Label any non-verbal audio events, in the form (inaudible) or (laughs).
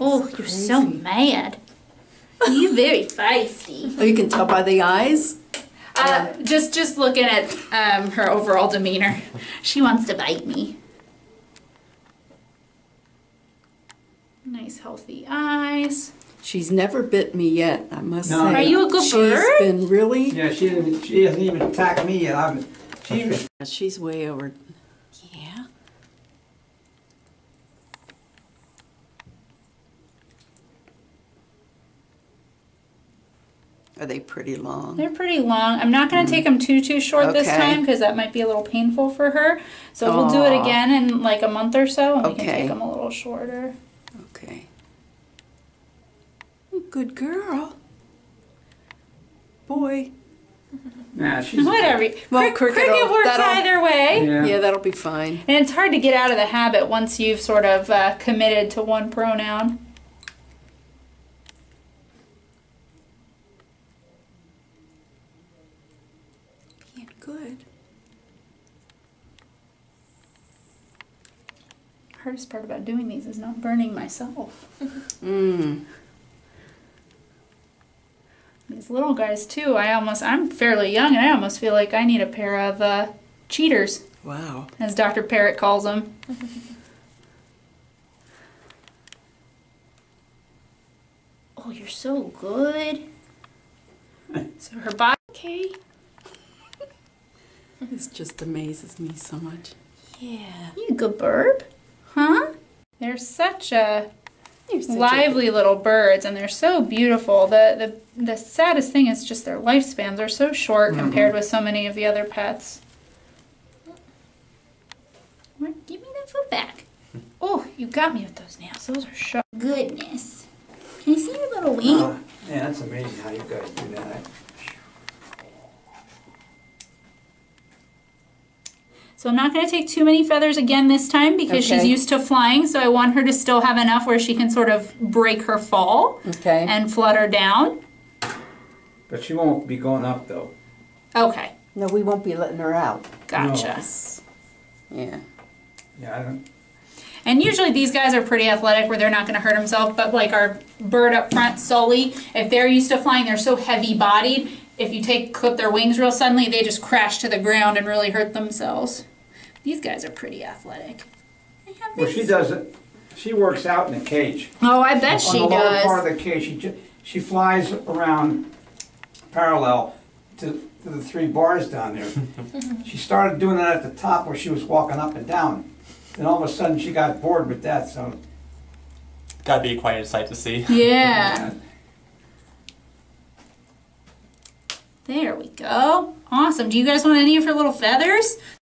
Oh, you're so mad. You're very feisty. (laughs) Oh, you can tell by the eyes? Uh, just just looking at um, her overall demeanor, she wants to bite me. Nice healthy eyes. She's never bit me yet, I must No. say. Are you a good She's bird? She's been really, Yeah, she didn't, she hasn't even attacked me yet. I'm, she was, she's way over, yeah. Are they pretty long? They're pretty long. I'm not going to take them too too short this time because that might be a little painful for her. So we'll do it again in like a month or so, and we can take them a little shorter. Okay. Good girl. Boy. nah, she's. (laughs) Whatever. Well, Crick- cricket cricket works either way. Yeah. Yeah, that'll be fine. And it's hard to get out of the habit once you've sort of uh, committed to one pronoun. Yeah, good. Hardest part about doing these is not burning myself. Mmm. (laughs) These little guys too. I almost I'm fairly young, and I almost feel like I need a pair of uh, cheaters, Wow. as Dr. Parrott calls them. (laughs) oh, you're so good. So her body. Okay. This just amazes me so much. Yeah. You a good bird, huh? They're such a You're such a- lively little birds, and they're so beautiful. The the the saddest thing is just their lifespans are so short compared with so many of the other pets. Give me that foot back. (laughs) Oh, you got me with those nails. Those are sharp. Goodness. Can you see your little wing? Uh, Yeah, that's amazing how you guys do that. So I'm not going to take too many feathers again this time because she's used to flying. So I want her to still have enough where she can sort of break her fall Okay. and flutter down. But she won't be going up though. Okay, No, we won't be letting her out. gotcha. Yeah. Yeah, I don't, And usually these guys are pretty athletic where they're not going to hurt themselves. But like our bird up front, Sully, if they're used to flying, they're so heavy bodied. If you take clip their wings real suddenly, they just crash to the ground and really hurt themselves. These guys are pretty athletic. They have well, this- she does it, she works out in a cage. Oh, I bet she On the lower does. part of the cage, she, ju- she flies around parallel to, to the three bars down there. (laughs) She started doing that at the top where she was walking up and down. Then all of a sudden, she got bored with that, so. Gotta be quite a sight to see. Yeah. (laughs) There we go. Awesome. Do you guys want any of her little feathers?